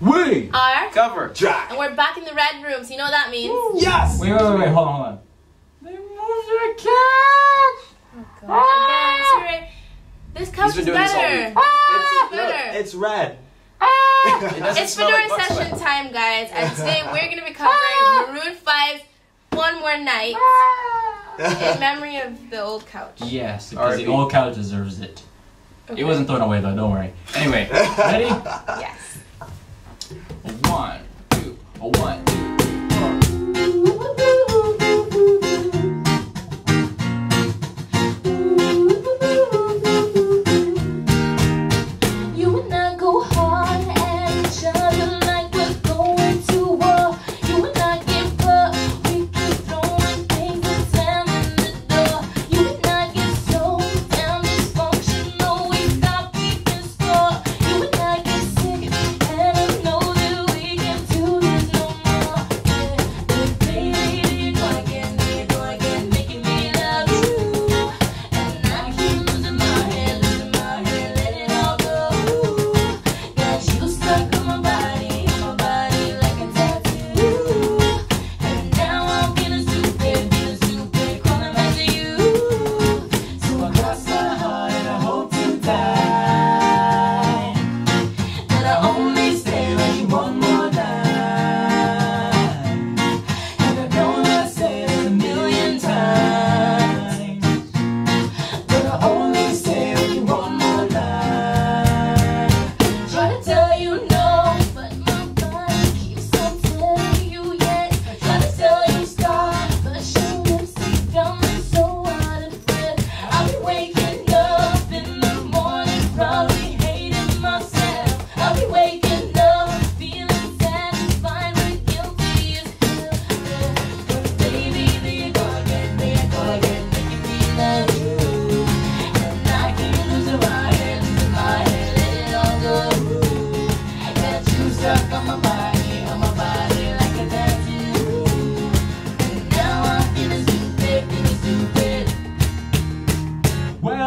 We are cover Jack. And we're back in the red room, so you know what that means. Woo. Yes! Wait, wait, wait, wait, hold on, hold on. They moved your couch! Oh gosh, ah! Again, this couch is better. Ah! It's, better. it's red. Ah! It it's Fedora like session time, guys, and today we're going to be covering ah! Maroon 5's One More Night ah! in memory of the old couch. Yes, because the old couch deserves it. Okay. It wasn't thrown away though, don't worry. Anyway, ready? one.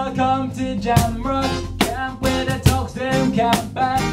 Welcome to Jamrock Camp where the talks them camp back.